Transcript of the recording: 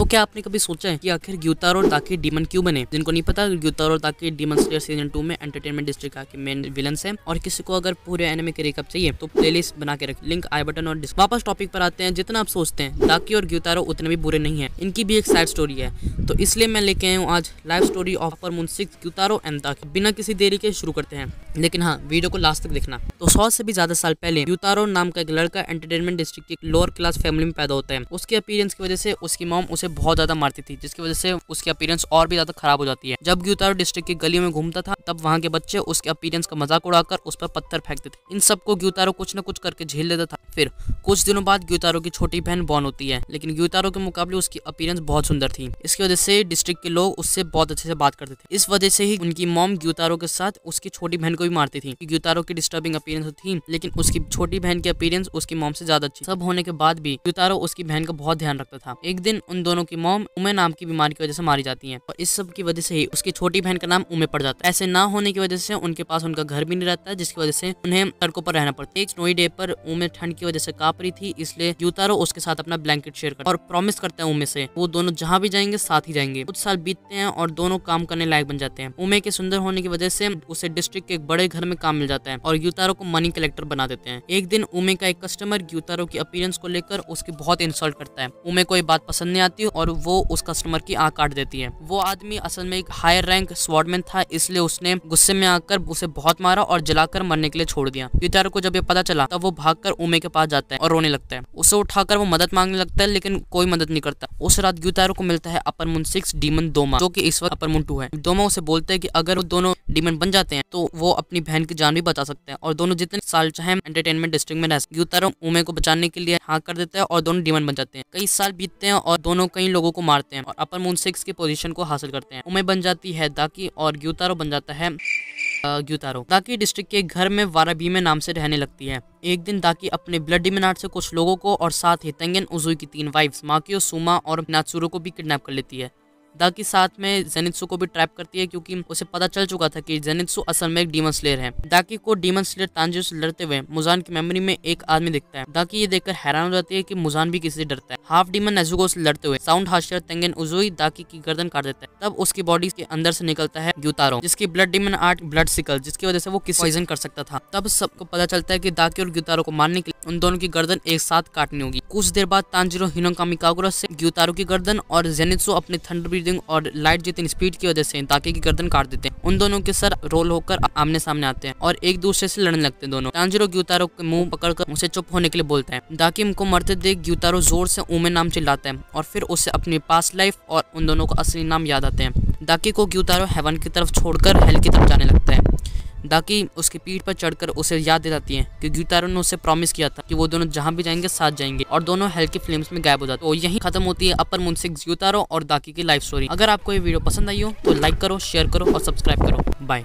तो क्या आपने कभी सोचा है कि आखिर ग्यूतार और ताकि डीमन क्यों बने? जिनको नहीं पता, ग्यूतार और Daki demon slayer season two में एंटरटेनमेंट डिस्ट्रिक्ट के मेन विलन है और किसी को अगर पूरे एनिमे के रिकअप चाहिए तो प्लेलिस्ट बना के रख लिंक आई बटन और वापस टॉपिक पर आते हैं, जितना आप सोचते हैं। ताकि और ग्यूतारो उतने भी बुरे नहीं है। इनकी भी एक साइड स्टोरी है। तो इसलिए मैं लेके आया हूँ आज live story of upper moon six Gyutaro and Daki. बिना किसी देरी के शुरू करते हैं। लेकिन हाँ वीडियो को लास्ट तक देखना। तो सौ से भी ज़्यादा साल पहले, ग्यूतारो नाम का एक लड़का एंटरटेनमेंट डिस्ट्रिक्ट की लोअर क्लास फैमिली में पैदा होता है। उसके अपीयरेंस की वजह से उसकी मॉम उसे बहुत ज़्यादा मारती थी, जिसकी वजह से उसकी अपीरेंस और भी ज़्यादा खराब हो जाती है। जब ग्यूतारो डिस्ट्रिक्ट की गलियों में घूमता था, तब वहाँ के बच्चे उसके अपीयरेंस का मज़ाक उड़ाकर उस पर पत्थर फेंकते थे। इन सबको ग्यूतारो कुछ न कुछ करके झेल लेता था। फिर कुछ दिनों बाद ग्यूतारो की छोटी बहन बॉन होती है, लेकिन ग्यूतारो के मुकाबले उसकी अपीयरेंस बहुत सुंदर थी। इसकी वजह से डिस्ट्रिक्ट के लोग उससे बहुत अच्छे से बात करते थे। इस वजह से ही उनकी मॉम ग्यूतारो के साथ उसकी छोटी बहन को भी मारती थी। ग्यूतारो की डिस्टर्बिंग अपीयरेंस थी, लेकिन उसकी छोटी बहन की अपीयरेंस उसकी मॉम से ज़्यादा अच्छी सब होने के बाद भी ग्यूतारो उसकी बहन का बहुत ध्यान रखता था। एक दिन उन दोनों की मॉम उमे नाम की बीमारी की वजह से मारी जाती है। और इस सब की वजह से ही उसकी छोटी बहन का नाम उमे पड़ जाता है। ऐसे ना होने की वजह से उनके पास उनका घर भी नहीं रहता जिसकी वजह से उन्हें सड़कों पर रहना पड़ता है। एक स्नोई डे पर उमे ठंड की वजह से काप रही थी, इसलिए यूतारो उसके साथ अपना ब्लैंकेट शेयर करता और प्रॉमिस करते हैं उमे से, वो दोनों जहाँ भी जाएँगे, साथ ही जाएँगे। कुछ साल बीतते हैं और दोनों काम करने लायक बन जाते हैं। उमे के सुंदर होने की वजह से उसे डिस्ट्रिक्ट के एक बड़े घर में काम मिल जाता है और यूतारो को मनी कलेक्टर बना देते हैं। एक दिन उमे का एक कस्टमर यूतारो की अपीयरेंस को लेकर उसकी बहुत इंसल्ट करता है। उमे को ये बात पसंद नहीं आती और वो उस कस्टमर की आँख काट देती है। वो आदमी असल में एक हायर रैंक स्वॉर्डमैन था, इसलिए उसने गुस्से में आकर उसे बहुत मारा और जलाकर मरने के लिए छोड़ दिया। युतारो को जब ये पता चला, तब वो भागकर उमे के पास जाता है और रोने लगता है। उसे उठाकर वो मदद मांगने लगता है, लेकिन कोई मदद नहीं करता। उस रात ग्यूतारो को मिलता है अपर मुन सिक्स डीमन दोमा, जो की इस वक्त अपर मुन टू है। दोमा उसे बोलते हैं की अगर वो दोनों डीमन बन जाते हैं तो वो अपनी बहन की जान भी बचा सकते हैं और दोनों जितने साल चाहे एंटरटेनमेंट डिस्ट्रिक्ट में रह ग्यूतारो उमे को बचाने के लिए हाँ कर देता है और दोनों डीमन बन जाते हैं। कई साल बीतते हैं और दोनों कई लोगों को मारते हैं और अपर मून सिक्स की पोजीशन को हासिल करते हैं। उमे बन जाती है दाकी और ग्यूतारो बन जाता है ग्यूतारो दाकी डिस्ट्रिक्ट के घर में वाराबीमे नाम से रहने लगती है। एक दिन दाकी अपने ब्लड डिमिनाट से कुछ लोगों को और साथ ही तेंगन उजुई की तीन वाइफ्स माकियो सुमा और नाचुरो को भी किडनैप कर लेती है। दाकी साथ में जेनित्सु को भी ट्रैप करती है क्योंकि उसे पता चल चुका था कि जेनित्सु असल में एक डीमन स्लेयर है। दाकी को डीमन स्लेयर तांजियो से लड़ते हुए मुजान की मेमोरी में एक आदमी दिखता है। दाकी ये देखकर हैरान हो जाती है कि मुजान भी किसी से डरता है। हाफ़ डीमन नेजुगो से लड़ते हुए साउंड हाशियर तेंगन उजुई दाकी की गर्दन काट देता है। तब उसकी बॉडी के अंदर से निकलता है ग्यूतारो जिसकी blood demon art blood sickle, जिसकी वजह से वो किसी पॉइजन कर सकता था। तब सबको पता चलता है की दाकी और ग्यूतारो को मारने के लिए उन दोनों की गर्दन एक साथ काटनी होगी। कुछ देर बाद तांजिरो हिनोकामिकागुरा से ग्यूतारो की गर्दन और जेनित्सु अपने थंडर ब्रीदिंग और लाइट जितनी स्पीड की वजह से ताकि की गर्दन काट देते हैं। उन दोनों के सर रोल होकर आमने सामने आते हैं और एक दूसरे से लड़ने लगते हैं दोनों। तांजिरो ग्यूतारो के मुँह पकड़कर उसे चुप होने के लिए बोलते हैं। दाकिम को मरते देख ग्यूतारो ज़ोर से उमे नाम चिल्लाता है और फिर उसे अपनी पास लाइफ और उन दोनों को असली नाम याद आते हैं। दाकी को ग्यूतारो हेवन की तरफ़ छोड़कर हेल की तरफ़ जाने लगता है। दाकी उसकी पीठ पर चढ़कर उसे याद दिलाती है कि ग्यूतारो ने उसे प्रॉमिस किया था कि वो दोनों जहाँ भी जाएँगे साथ जाएँगे और दोनों हेल की फिल्म्स में गायब हो जाते तो यही खत्म होती है अपर मुंसिक ग्यूतारो और दाकी की लाइफ स्टोरी अगर आपको ये वीडियो पसंद आई हो तो लाइक करो शेयर करो और सब्सक्राइब करो। बाय